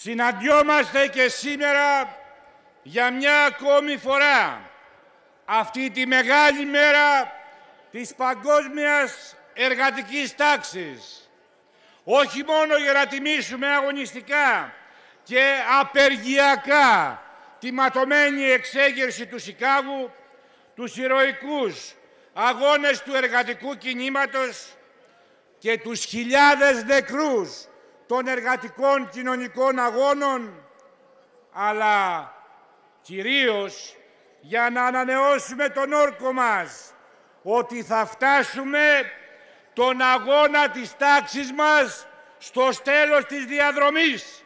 Συναντιόμαστε και σήμερα για μια ακόμη φορά αυτή τη μεγάλη μέρα της παγκόσμιας εργατικής τάξης. Όχι μόνο για να τιμήσουμε αγωνιστικά και απεργιακά τη ματωμένη εξέγερση του Σικάγου, τους ηρωικούς αγώνες του εργατικού κινήματος και τους χιλιάδες νεκρούς των εργατικών κοινωνικών αγώνων, αλλά κυρίως για να ανανεώσουμε τον όρκο μας ότι θα φτάσουμε τον αγώνα της τάξης μας στο στέλος της διαδρομής,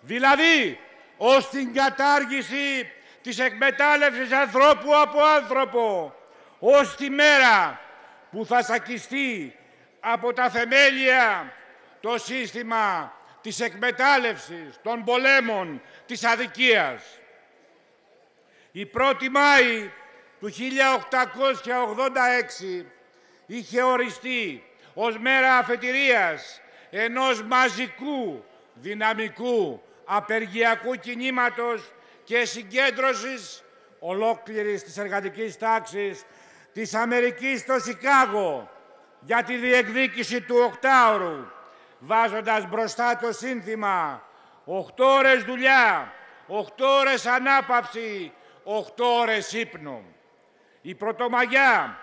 δηλαδή ως την κατάργηση της εκμετάλλευσης ανθρώπου από άνθρωπο, ως τη μέρα που θα σακιστεί από τα θεμέλια το σύστημα της εκμετάλλευσης, των πολέμων, της αδικίας. Η 1η Μάη του 1886 είχε οριστεί ως μέρα αφετηρίας ενός μαζικού δυναμικού απεργιακού κινήματος και συγκέντρωσης ολόκληρης της εργατικής τάξης της Αμερικής στο Σικάγο για τη διεκδίκηση του οκτάωρου, βάζοντας μπροστά το σύνθημα «Οχτώ ώρες δουλειά, οχτώ ώρες ανάπαυση, οχτώ ώρες ύπνο». Η Πρωτομαγιά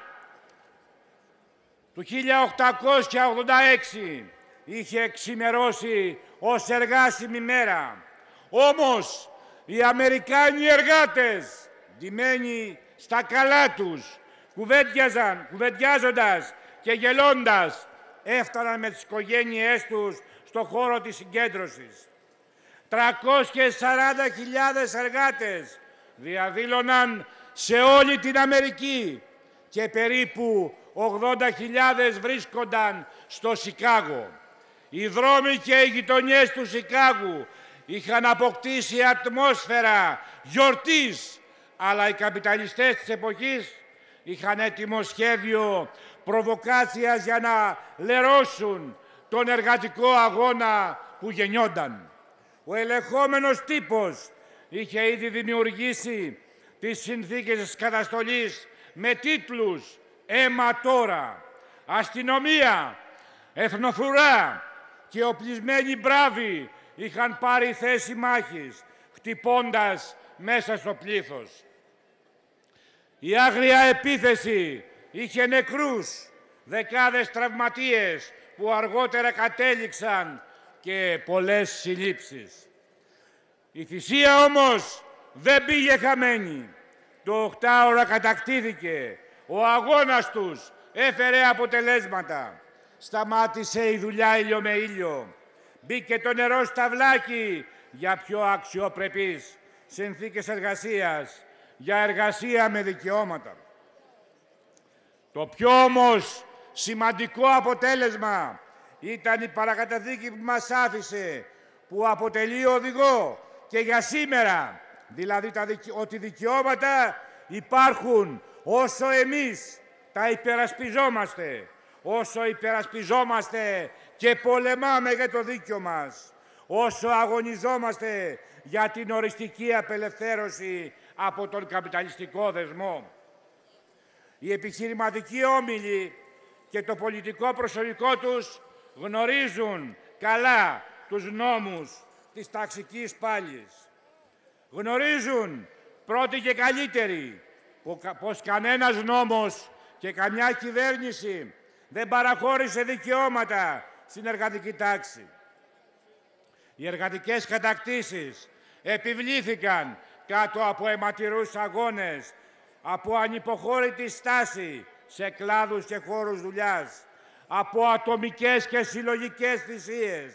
του 1886 είχε εξημερώσει ως εργάσιμη μέρα. Όμως οι Αμερικάνοι εργάτες, ντυμένοι στα καλά τους, κουβέντιαζαν, κουβεντιάζοντας και γελώντας, έφταναν με τις οικογένειές τους στο χώρο της συγκέντρωσης. 340.000 εργάτες διαδήλωναν σε όλη την Αμερική και περίπου 80.000 βρίσκονταν στο Σικάγο. Οι δρόμοι και οι γειτονιές του Σικάγου είχαν αποκτήσει ατμόσφαιρα γιορτής, αλλά οι καπιταλιστές της εποχής είχαν έτοιμο σχέδιο προβοκάτσιας για να λερώσουν τον εργατικό αγώνα που γεννιόνταν. Ο ελεγχόμενος τύπος είχε ήδη δημιουργήσει τις συνθήκες της καταστολής με τίτλους «Έμα τώρα», «Αστυνομία», «Εθνοφρουρά» και οπλισμένοι μπράβοι είχαν πάρει θέση μάχης, χτυπώντας μέσα στο πλήθος. Η άγρια επίθεση είχε νεκρούς, δεκάδες τραυματίες που αργότερα κατέληξαν και πολλές συλλήψεις. Η θυσία όμως δεν πήγε χαμένη. Το οκτάωρα κατακτήθηκε. Ο αγώνας τους έφερε αποτελέσματα. Σταμάτησε η δουλειά ήλιο με ήλιο. Μπήκε το νερό στα βλάκι για πιο αξιοπρεπείς συνθήκες εργασίας, για εργασία με δικαιώματα. Το πιο όμως σημαντικό αποτέλεσμα ήταν η παρακαταθήκη που μας άφησε, που αποτελεί οδηγό και για σήμερα, δηλαδή τα ότι δικαιώματα υπάρχουν όσο εμείς τα υπερασπιζόμαστε, όσο υπερασπιζόμαστε και πολεμάμε για το δίκιο μας, όσο αγωνιζόμαστε για την οριστική απελευθέρωση από τον καπιταλιστικό δεσμό. Οι επιχειρηματικοί όμιλοι και το πολιτικό προσωπικό τους γνωρίζουν καλά τους νόμους της ταξικής πάλης. Γνωρίζουν πρώτοι και καλύτεροι πως κανένας νόμος και καμιά κυβέρνηση δεν παραχώρησε δικαιώματα στην εργατική τάξη. Οι εργατικές κατακτήσεις επιβλήθηκαν κάτω από αιματηρούς αγώνες, από ανυποχώρητη στάση σε κλάδους και χώρους δουλειάς, από ατομικές και συλλογικές θυσίες,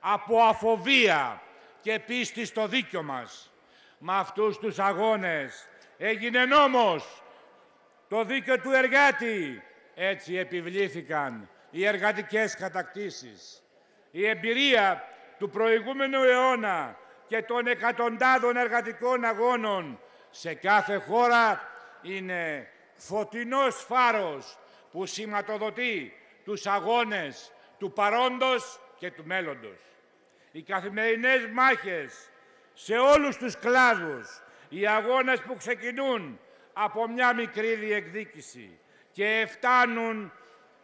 από αφοβία και πίστη στο δίκιο μας. Με αυτούς τους αγώνες έγινε νόμος το δίκαιο του εργάτη. Έτσι επιβλήθηκαν οι εργατικές κατακτήσεις. Η εμπειρία του προηγούμενου αιώνα και των εκατοντάδων εργατικών αγώνων σε κάθε χώρα είναι φωτεινός φάρος που σηματοδοτεί τους αγώνες του παρόντος και του μέλλοντος. οι καθημερινές μάχες σε όλους τους κλάδους, οι αγώνες που ξεκινούν από μια μικρή διεκδίκηση και φτάνουν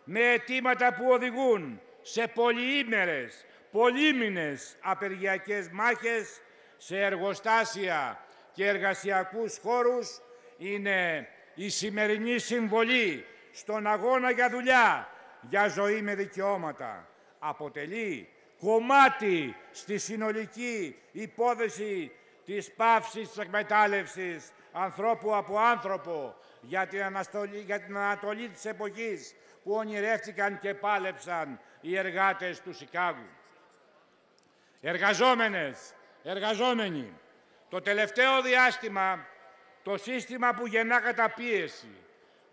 με αιτήματα που οδηγούν σε πολυήμερες, πολύμινες απεργιακές μάχες, σε εργοστάσια και εργασιακούς χώρους, είναι η σημερινή συμβολή στον αγώνα για δουλειά, για ζωή με δικαιώματα. Αποτελεί κομμάτι στη συνολική υπόθεση της πάυσης της εκμετάλλευσης ανθρώπου από άνθρωπο για την, Αναστολή, για την Ανατολή της εποχής που ονειρεύτηκαν και πάλεψαν οι εργάτες του Σικάγου. Εργαζόμενες, εργαζόμενοι, το τελευταίο διάστημα το σύστημα που γεννά καταπίεση,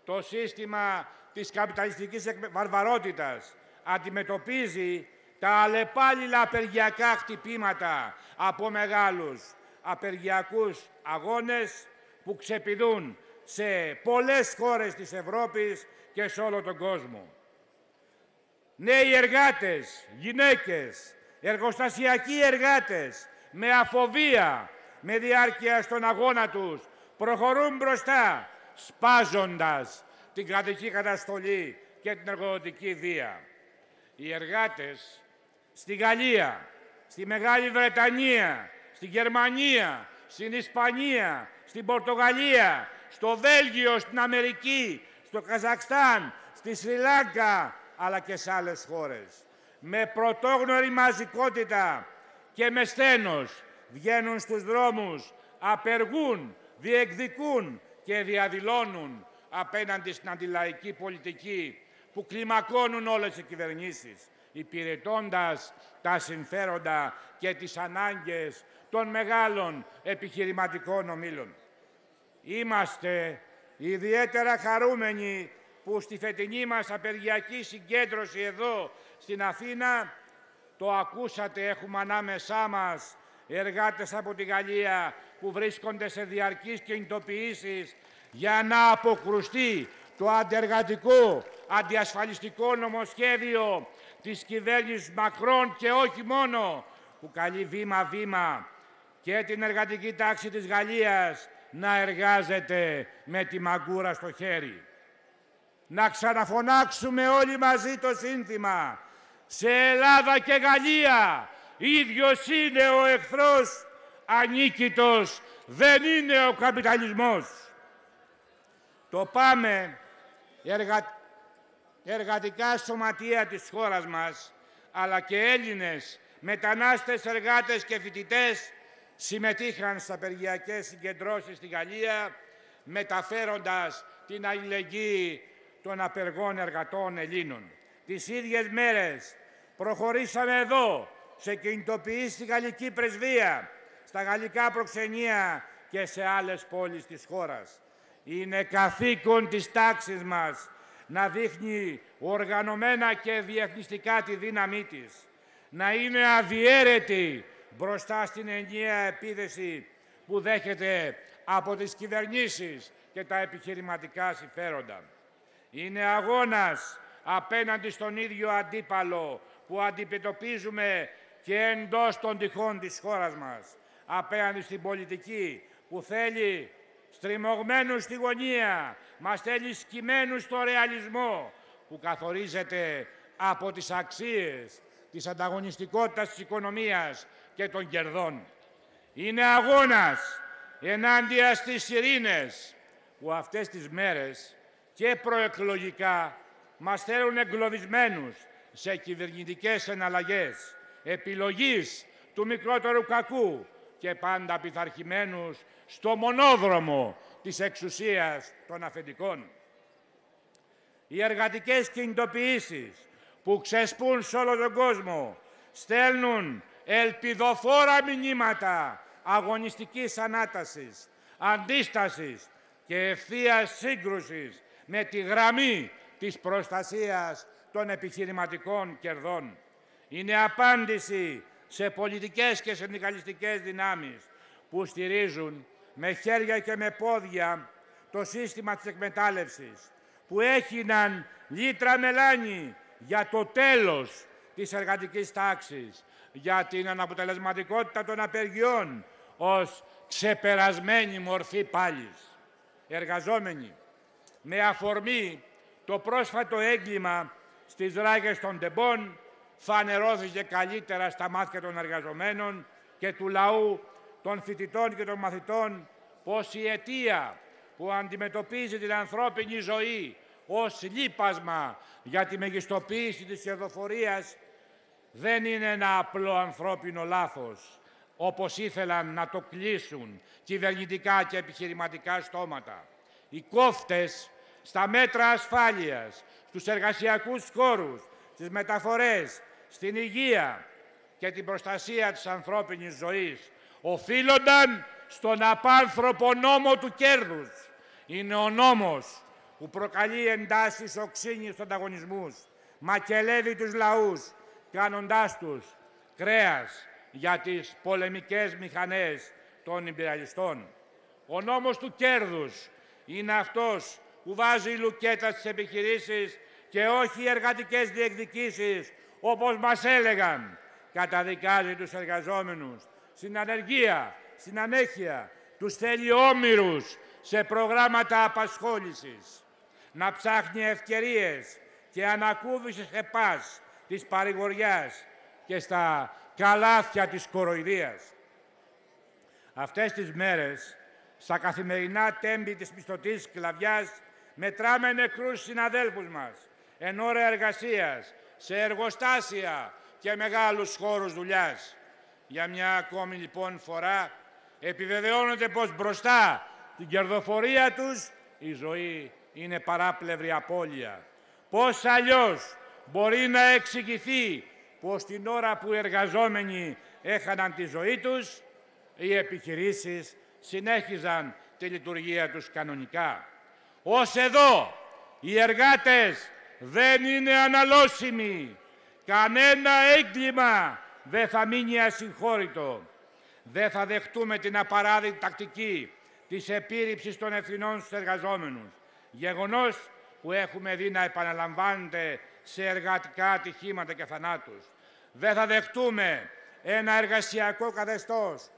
το σύστημα της καπιταλιστικής βαρβαρότητας αντιμετωπίζει τα αλλεπάλληλα απεργιακά χτυπήματα από μεγάλους απεργιακούς αγώνες που ξεπηδούν σε πολλές χώρες της Ευρώπης και σε όλο τον κόσμο. Νέοι εργάτες, γυναίκες, εργοστασιακοί εργάτες, με αφοβία, με διάρκεια στον αγώνα τους, προχωρούν μπροστά, σπάζοντας την κρατική καταστολή και την εργοδοτική βία. Οι εργάτες στη Γαλλία, στη Μεγάλη Βρετανία, στη Γερμανία, στην Ισπανία, στην Πορτογαλία, στο Βέλγιο, στην Αμερική, στο Καζακστάν, στη Σρι αλλά και σε άλλες χώρες. Με πρωτόγνωρη μαζικότητα και με σθένος βγαίνουν στους δρόμους, απεργούν, διεκδικούν και διαδηλώνουν απέναντι στην αντιλαϊκή πολιτική που κλιμακώνουν όλες οι κυβερνήσεις, υπηρετώντας τα συμφέροντα και τις ανάγκες των μεγάλων επιχειρηματικών ομίλων. Είμαστε ιδιαίτερα χαρούμενοι που στη φετινή μας απεργιακή συγκέντρωση εδώ στην Αθήνα το ακούσατε, έχουμε ανάμεσά μας εργάτες από τη Γαλλία που βρίσκονται σε διαρκείς κινητοποιήσεις για να αποκρουστεί το αντεργατικό, αντιασφαλιστικό νομοσχέδιο της κυβέρνησης Μακρόν και όχι μόνο, που καλεί βήμα-βήμα και την εργατική τάξη της Γαλλίας να εργάζεται με τη μαγκούρα στο χέρι. Να ξαναφωνάξουμε όλοι μαζί το σύνθημα «Σε Ελλάδα και Γαλλία ίδιος είναι ο εχθρός, ανίκητος δεν είναι ο καπιταλισμός». Το πάμε εργα... εργατικά σωματεία της χώρας μας, αλλά και Έλληνες, μετανάστες, εργάτες και φοιτητές συμμετείχαν στα απεργιακές συγκεντρώσεις στη Γαλλία, μεταφέροντας την αλληλεγγύη των απεργών εργατών Ελλήνων. Τις ίδιες μέρες προχωρήσαμε εδώ σε κινητοποιήσει στη Γαλλική Πρεσβεία, στα γαλλικά προξενία και σε άλλες πόλεις της χώρας. Είναι καθήκον της τάξης μας να δείχνει οργανωμένα και διεθνιστικά τη δύναμή της, να είναι αδιέρετη μπροστά στην ενιαία επίδεση που δέχεται από τις κυβερνήσεις και τα επιχειρηματικά συμφέροντα. Είναι αγώνας απέναντι στον ίδιο αντίπαλο που αντιμετωπίζουμε και εντός των τυχών της χώρας μας, απέναντι στην πολιτική που θέλει στριμωγμένους στη γωνία, μας θέλει σκημένους στο ρεαλισμό, που καθορίζεται από τις αξίες της ανταγωνιστικότητας της οικονομίας και των κερδών. Είναι αγώνας ενάντια στις ειρήνες που αυτές τις μέρες και προεκλογικά μας θέλουν εγκλωβισμένους σε κυβερνητικές εναλλαγές, επιλογής του μικρότερου κακού και πάντα πειθαρχημένους στο μονόδρομο της εξουσίας των αφεντικών. Οι εργατικές κινητοποιήσεις που ξεσπούν σε όλο τον κόσμο στέλνουν ελπιδοφόρα μηνύματα αγωνιστικής ανάτασης, αντίστασης και ευθείας σύγκρουσης με τη γραμμή της προστασίας των επιχειρηματικών κερδών. Είναι απάντηση σε πολιτικές και συνδικαλιστικές δυνάμεις που στηρίζουν με χέρια και με πόδια το σύστημα της εκμετάλλευσης, που έγιναν λίτρα μελάνι για το τέλος της εργατικής τάξης, για την αναποτελεσματικότητα των απεργιών ως ξεπερασμένη μορφή πάλης. Εργαζόμενοι, με αφορμή το πρόσφατο έγκλημα στις ράγες των τεμπών φανερώθηκε καλύτερα στα μάτια των εργαζομένων και του λαού, των φοιτητών και των μαθητών πως η αιτία που αντιμετωπίζει την ανθρώπινη ζωή ως λείπασμα για τη μεγιστοποίηση της κερδοφορίας δεν είναι ένα απλό ανθρώπινο λάθος, όπως ήθελαν να το κλείσουν κυβερνητικά και επιχειρηματικά στόματα. Οι κόφτες στα μέτρα ασφάλειας, στους εργασιακούς χώρους, στις μεταφορές, στην υγεία και την προστασία της ανθρώπινης ζωής οφείλονταν στον απάνθρωπο νόμο του κέρδους. Είναι ο νόμος που προκαλεί εντάσεις οξύνης στους ανταγωνισμούς, μακελεύει τους λαούς, κάνοντάς τους κρέας για τις πολεμικές μηχανές των υπηραλιστών. Ο νόμος του κέρδους είναι αυτός που βάζει λουκέτα στις επιχειρήσεις και όχι οι εργατικές διεκδικήσεις, όπως μας έλεγαν. Καταδικάζει τους εργαζόμενους στην ανεργία, στην ανέχεια, τους θέλει όμοιρους σε προγράμματα απασχόλησης. Να ψάχνει ευκαιρίες και ανακούβιση σε πας της παρηγοριάς και στα καλάθια της κοροϊδίας. Αυτές τις μέρες, στα καθημερινά τέμπη της πιστοτής κλαβιάς, μετράμε νεκρούς συναδέλφους μας, εν ώρα εργασίας, σε εργοστάσια και μεγάλους χώρους δουλειάς. Για μια ακόμη λοιπόν φορά επιβεβαιώνεται πως μπροστά την κερδοφορία τους η ζωή είναι παράπλευρη απώλεια. Πώς αλλιώς μπορεί να εξηγηθεί πως την ώρα που οι εργαζόμενοι έχαναν τη ζωή τους, οι επιχειρήσεις συνέχιζαν τη λειτουργία τους κανονικά. Ως εδώ οι εργάτες δεν είναι αναλώσιμοι. Κανένα έγκλημα δεν θα μείνει ασυγχώρητο. Δεν θα δεχτούμε την απαράδεκτη τακτική της επίρρηψης των ευθυνών στους εργαζόμενους. Γεγονός που έχουμε δει να επαναλαμβάνεται σε εργατικά ατυχήματα και θανάτους. Δεν θα δεχτούμε ένα εργασιακό καθεστώς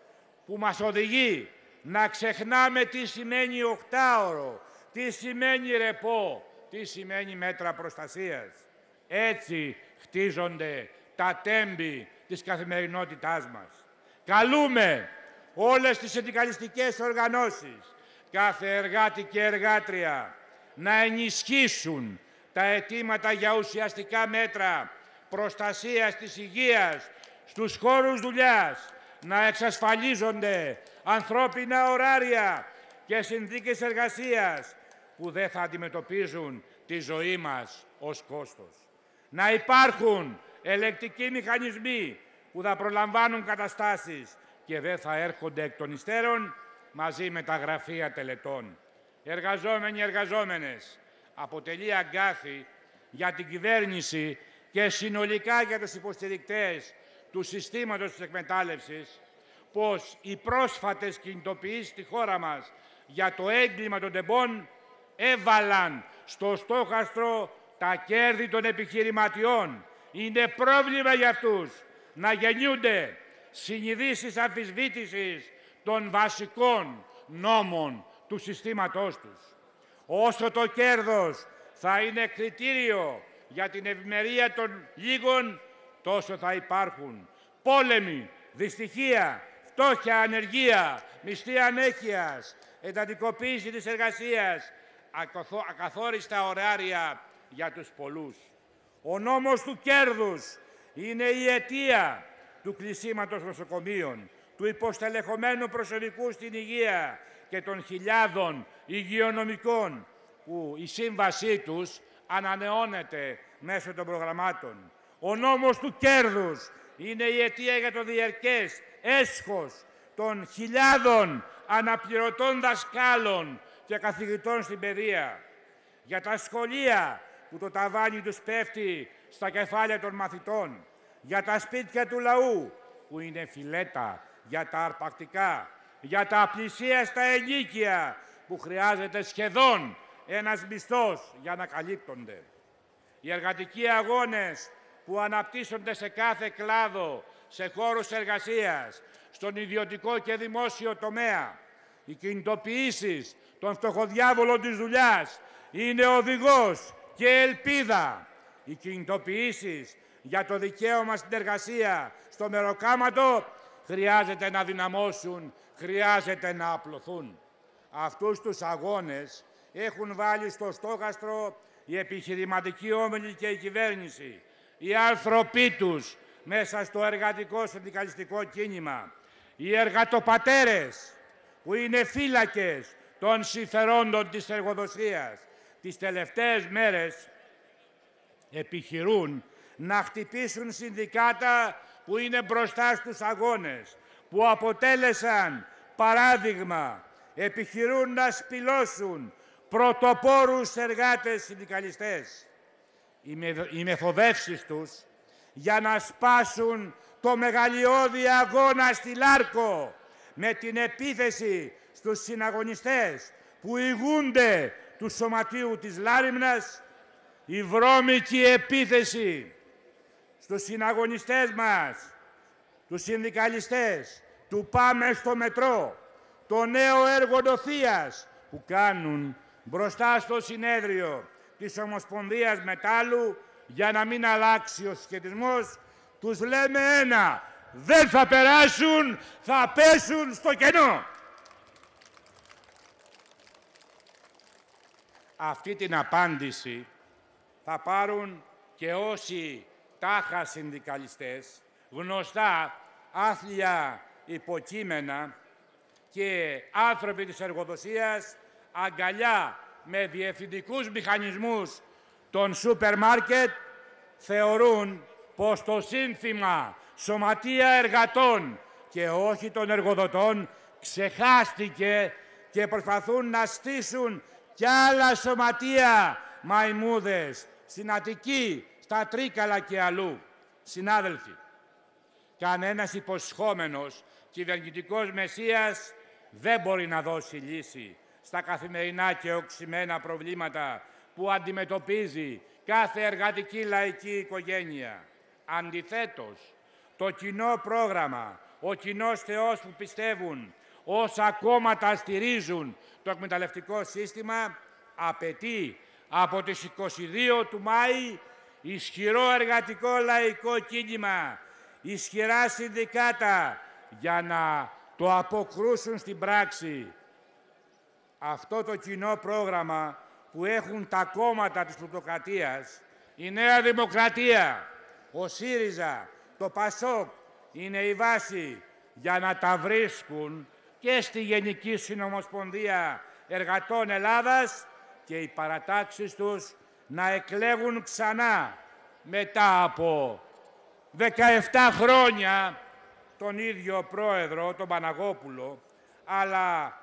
που μας οδηγεί να ξεχνάμε τι σημαίνει οχτάωρο, τι σημαίνει ρεπό, τι σημαίνει μέτρα προστασίας; Έτσι χτίζονται τα τέμπη της καθημερινότητάς μας. Καλούμε όλες τις συνδικαλιστικές οργανώσεις, κάθε εργάτη και εργάτρια, να ενισχύσουν τα αιτήματα για ουσιαστικά μέτρα προστασίας της υγείας στους χώρους δουλειάς, να εξασφαλίζονται ανθρώπινα ωράρια και συνθήκες εργασίας που δεν θα αντιμετωπίζουν τη ζωή μας ως κόστος. Να υπάρχουν ελεκτικοί μηχανισμοί που θα προλαμβάνουν καταστάσεις και δεν θα έρχονται εκ των υστέρων μαζί με τα γραφεία τελετών. Εργαζόμενοι, εργαζόμενες, αποτελεί αγκάθι για την κυβέρνηση και συνολικά για τους υποστηρικτές του συστήματος της εκμετάλλευσης πως οι πρόσφατες κινητοποιήσεις στη χώρα μας για το έγκλημα των τεμπών έβαλαν στο στόχαστρο τα κέρδη των επιχειρηματιών. Είναι πρόβλημα για αυτούς να γεννιούνται συνειδήσεις αμφισβήτησης των βασικών νόμων του συστήματός τους. Όσο το κέρδος θα είναι κριτήριο για την ευημερία των λίγων, τόσο θα υπάρχουν πόλεμοι, δυστυχία, φτώχεια, ανεργία, μισθή ανέχειας, εντατικοποίηση της εργασίας, ακαθόριστα ωράρια για τους πολλούς. Ο νόμος του κέρδους είναι η αιτία του κλεισίματος νοσοκομείων, του υποστελεχωμένου προσωπικού στην υγεία και των χιλιάδων υγειονομικών που η σύμβασή τους ανανεώνεται μέσω των προγραμμάτων. Ο νόμος του κέρδους είναι η αιτία για το διαρκές έσχος των χιλιάδων αναπληρωτών δασκάλων και καθηγητών στην παιδεία. Για τα σχολεία που το ταβάνι τους πέφτει στα κεφάλια των μαθητών. Για τα σπίτια του λαού που είναι φιλέτα. Για τα αρπακτικά. Για τα στα ενίκια που χρειάζεται σχεδόν ένας μισθός για να καλύπτονται. Οι εργατικοί αγώνες που αναπτύσσονται σε κάθε κλάδο σε χώρους εργασίας, στον ιδιωτικό και δημόσιο τομέα. Οι κινητοποιήσεις των φτωχοδιάβολων της δουλειάς είναι οδηγός και ελπίδα. Οι κινητοποιήσεις για το δικαίωμα στην εργασία στο μεροκάματο χρειάζεται να δυναμώσουν, χρειάζεται να απλωθούν. Αυτούς τους αγώνες έχουν βάλει στο στόχαστρο η επιχειρηματική όμιλη και η κυβέρνηση, οι άνθρωποι τους μέσα στο εργατικό συνδικαλιστικό κίνημα, οι εργατοπατέρες που είναι φύλακες των συμφερόντων της εργοδοσίας. Τις τελευταίες μέρες επιχειρούν να χτυπήσουν συνδικάτα που είναι μπροστά στους αγώνες, που αποτέλεσαν παράδειγμα, επιχειρούν να σπηλώσουν πρωτοπόρους εργάτες συνδικαλιστές. Οι μεθοδεύσεις τους για να σπάσουν το μεγαλειώδη αγώνα στη Λάρκο με την επίθεση στους συναγωνιστές που ηγούνται του Σωματείου της Λάριμνας, η βρώμικη επίθεση στους συναγωνιστές μας, τους συνδικαλιστές, του Πάμε στο Μετρό, το νέο έργο Ντοθίας που κάνουν μπροστά στο συνέδριο της Ομοσπονδίας Μετάλλου για να μην αλλάξει ο συσχετισμός, τους λέμε ένα, δεν θα περάσουν, θα πέσουν στο κενό. Αυτή την απάντηση θα πάρουν και όσοι τάχα συνδικαλιστές, γνωστά άθλια υποκείμενα και άνθρωποι της εργοδοσίας αγκαλιά με διευθυντικούς μηχανισμούς των σούπερ μάρκετ θεωρούν πως το σύνθημα «Σωματεία εργατών» και όχι των εργοδοτών ξεχάστηκε και προσπαθούν να στήσουν κι άλλα σωματεία μαϊμούδες στην Αττική, στα Τρίκαλα και αλλού. Συνάδελφοι, κανένας υποσχόμενος κυβερνητικός μεσίας δεν μπορεί να δώσει λύση στα καθημερινά και οξυμένα προβλήματα που αντιμετωπίζει κάθε εργατική λαϊκή οικογένεια. Αντιθέτως, το κοινό πρόγραμμα, ο κοινός Θεός που πιστεύουν, όσα κόμματα στηρίζουν το εκμεταλλευτικό σύστημα, απαιτεί από τις 22 του Μάη ισχυρό εργατικό λαϊκό κίνημα, ισχυρά συνδικάτα για να το αποκρούσουν στην πράξη. Αυτό το κοινό πρόγραμμα που έχουν τα κόμματα της Πρωτοκρατίας, η Νέα Δημοκρατία, ο ΣΥΡΙΖΑ, το ΠΑΣΟΚ, είναι η βάση για να τα βρίσκουν και στη Γενική Συνομοσπονδία Εργατών Ελλάδας και οι παρατάξεις τους να εκλέγουν ξανά μετά από 17 χρόνια τον ίδιο πρόεδρο, τον Παναγόπουλο, αλλά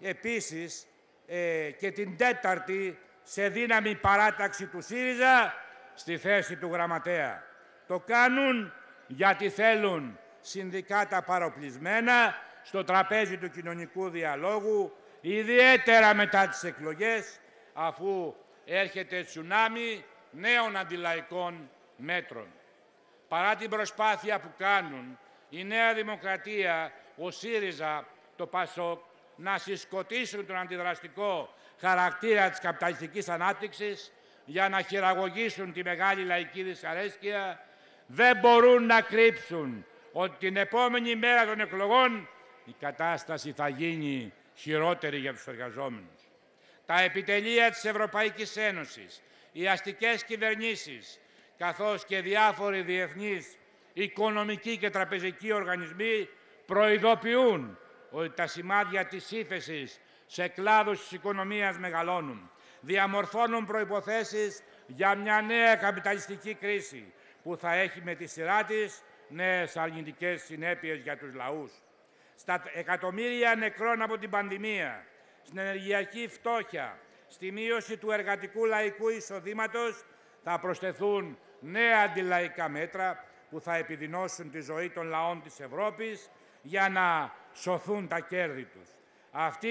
επίσης ε, και την τέταρτη σε δύναμη παράταξη του ΣΥΡΙΖΑ στη θέση του γραμματέα. Το κάνουν γιατί θέλουν συνδικάτα παροπλισμένα στο τραπέζι του κοινωνικού διαλόγου, ιδιαίτερα μετά τις εκλογές, αφού έρχεται τσουνάμι νέων αντιλαϊκών μέτρων. Παρά την προσπάθεια που κάνουν η Νέα Δημοκρατία, ο ΣΥΡΙΖΑ, το ΠΑΣΟΚ, να συσκοτήσουν τον αντιδραστικό χαρακτήρα της καπιταλιστικής ανάπτυξης για να χειραγωγήσουν τη μεγάλη λαϊκή δυσαρέσκεια, δεν μπορούν να κρύψουν ότι την επόμενη μέρα των εκλογών η κατάσταση θα γίνει χειρότερη για τους εργαζόμενους. Τα επιτελεία της Ευρωπαϊκής Ένωσης, οι αστικές κυβερνήσεις, καθώς και διάφοροι διεθνείς οικονομικοί και τραπεζικοί οργανισμοί προειδοποιούν ότι τα σημάδια της ύφεσης σε κλάδους της οικονομίας μεγαλώνουν. Διαμορφώνουν προϋποθέσεις για μια νέα καπιταλιστική κρίση που θα έχει με τη σειρά της νέες αρνητικές συνέπειες για τους λαούς. Στα εκατομμύρια νεκρών από την πανδημία, στην ενεργειακή φτώχεια, στη μείωση του εργατικού λαϊκού εισοδήματος θα προσθεθούν νέα αντιλαϊκά μέτρα που θα επιδεινώσουν τη ζωή των λαών της Ευρώπης για να σωθούν τα κέρδη τους. Αυτή,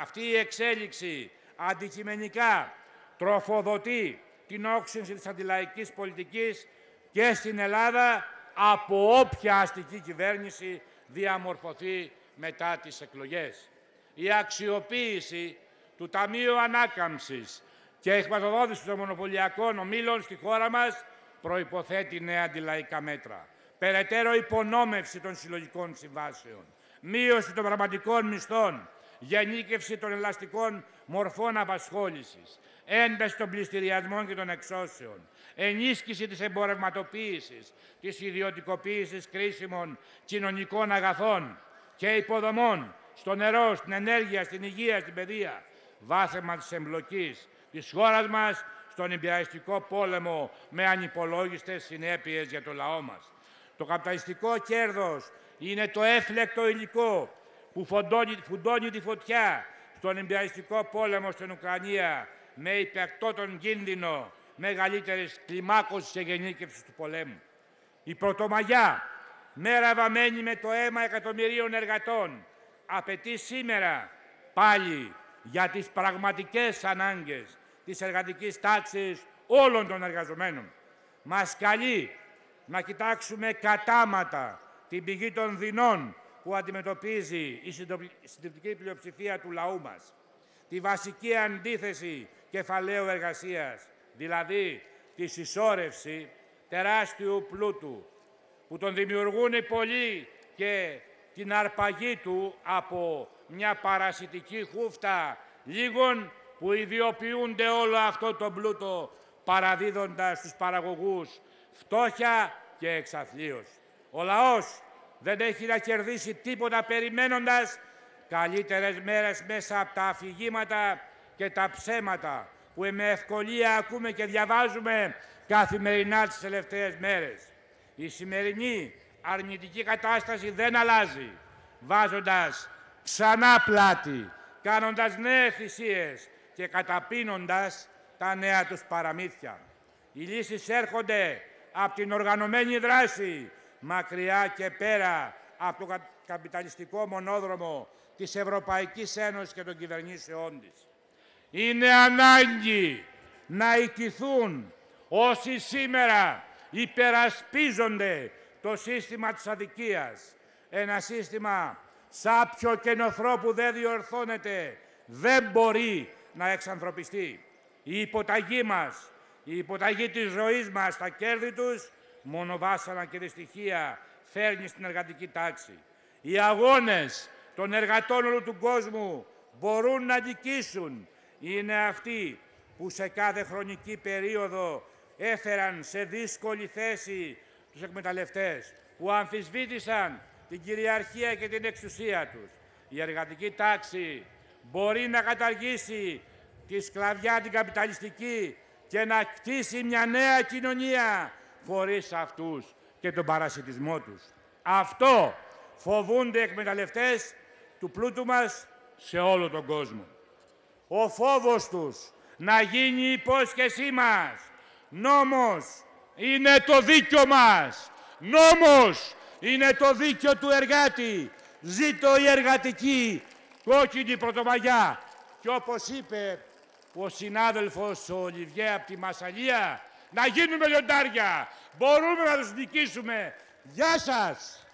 αυτή η εξέλιξη αντικειμενικά τροφοδοτεί την όξυνση της αντιλαϊκής πολιτικής και στην Ελλάδα από όποια αστική κυβέρνηση διαμορφωθεί μετά τις εκλογές. Η αξιοποίηση του Ταμείου Ανάκαμψης και η χρηματοδότηση των μονοπωλιακών ομίλων στη χώρα μας προϋποθέτει νέα αντιλαϊκά μέτρα. Περαιτέρω υπονόμευση των συλλογικών συμβάσεων, μείωση των πραγματικών μισθών, γενίκευση των ελαστικών μορφών απασχόλησης, ένταση των πληστηριασμών και των εξώσεων, ενίσχυση της εμπορευματοποίησης, της ιδιωτικοποίησης κρίσιμων κοινωνικών αγαθών και υποδομών στο νερό, στην ενέργεια, στην υγεία, στην παιδεία, βάθεμα της εμπλοκής της χώρας μας στον imperialιστικό πόλεμο με ανυπολόγιστες συνέπειες για το λαό μας. Το καπιταλιστικό κέρδος είναι το έφλεκτο υλικό που φουντώνει, φουντώνει τη φωτιά στον imperialιστικό πόλεμο στην Ουκρανία με υπερτότον κίνδυνο μεγαλύτερης κλιμάκωσης και γενίκευσης του πολέμου. Η Πρωτομαγιά, μέρα βαμμένη με το αίμα εκατομμυρίων εργατών, απαιτεί σήμερα πάλι για τις πραγματικές ανάγκες της εργατικής τάξης όλων των εργαζομένων. Μας καλεί να κοιτάξουμε κατάματα την πηγή των δεινών που αντιμετωπίζει η συντριπτική πλειοψηφία του λαού μας. Τη βασική αντίθεση κεφαλαίου εργασίας, δηλαδή τη συσσόρευση τεράστιου πλούτου, που τον δημιουργούν οι πολλοί και την αρπαγή του από μια παρασιτική χούφτα λίγων που ιδιοποιούνται όλο αυτό το πλούτο παραδίδοντας στους παραγωγούς φτώχεια και εξαθλίωση. Ο λαός δεν έχει να κερδίσει τίποτα περιμένοντας καλύτερες μέρες μέσα από τα αφηγήματα και τα ψέματα που με ευκολία ακούμε και διαβάζουμε καθημερινά τις τελευταίες μέρες. Η σημερινή αρνητική κατάσταση δεν αλλάζει, βάζοντας ξανά πλάτη, κάνοντας νέες θυσίες και καταπίνοντας τα νέα τους παραμύθια. Οι λύσεις έρχονται από την οργανωμένη δράση, μακριά και πέρα από το καπιταλιστικό μονόδρομο της Ευρωπαϊκής Ένωσης και των κυβερνήσεών της. Είναι ανάγκη να ιτηθούν όσοι σήμερα υπερασπίζονται το σύστημα της αδικίας. Ένα σύστημα σάπιο και νοθρό που δεν διορθώνεται, δεν μπορεί να εξανθρωπιστεί. Η υποταγή μας, η υποταγή της ζωής μας στα κέρδη τους, μόνο βάσανα και δυστυχία φέρνει στην εργατική τάξη. Οι αγώνες των εργατών όλου του κόσμου μπορούν να νικήσουν. Είναι αυτοί που σε κάθε χρονική περίοδο έφεραν σε δύσκολη θέση τους εκμεταλλευτές, που αμφισβήτησαν την κυριαρχία και την εξουσία τους. Η εργατική τάξη μπορεί να καταργήσει τη σκλαβιά την καπιταλιστική και να κτίσει μια νέα κοινωνία χωρίς αυτούς και τον παρασιτισμό τους. Αυτό φοβούνται οι εκμεταλλευτές του πλούτου μας σε όλο τον κόσμο. Ο φόβος τους να γίνει η υπόσχεσή μας. Νόμος είναι το δίκιο μας. Νόμος είναι το δίκιο του εργάτη. Ζήτω η εργατική κόκκινη πρωτομαγιά. Και όπως είπε ο συνάδελφος ο Ολιβιέ από τη Μασαλία, να γίνουμε λιοντάρια. Μπορούμε να τους νικήσουμε. Γεια σας!